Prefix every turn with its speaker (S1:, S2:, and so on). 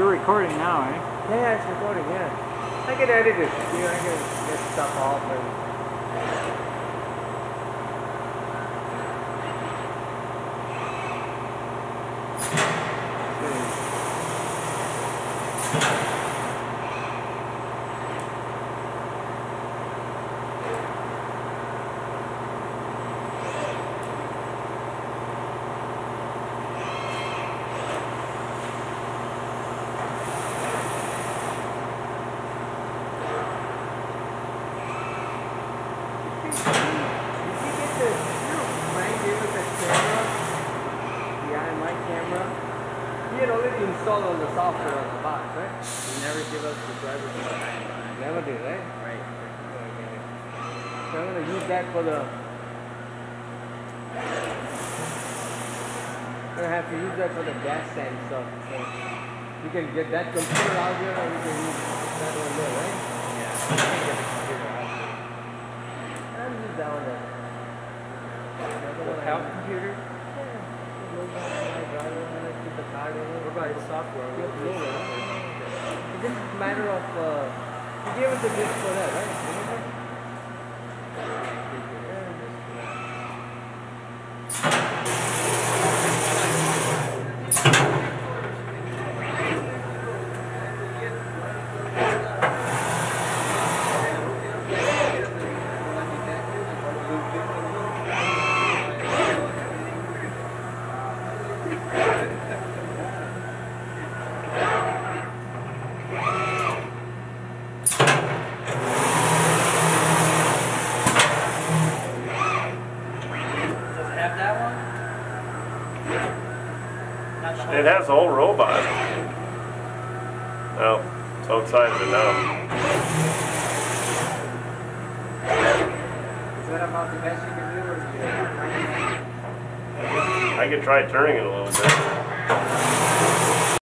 S1: You're recording now, eh?
S2: Yeah, it's recording, yeah. I can edit it. You know, I can get stuff off and... Did you get the, you know, Mike gave us that camera? The IMI camera? He had already installed all the software on the box, right?
S3: You never give us the driver's license.
S2: Never did, right?
S3: Right.
S2: So I'm gonna use that for the. I'm Gonna have to use that for the gas tank stuff. So you can get that computer out here, or you can use that one there, right?
S3: Yeah. You can get the computer out there.
S2: I'll use that one there.
S3: The computer?
S2: What
S3: The software. We'll do
S2: yeah.
S3: software.
S2: It's just a matter of, uh, you gave us the list for that, right? Remember?
S3: Does it have that one? Not the
S4: It has a whole robot. No, it's outside of it now.
S2: Is that about the best you can do, or do you?
S4: I could try turning it a little bit.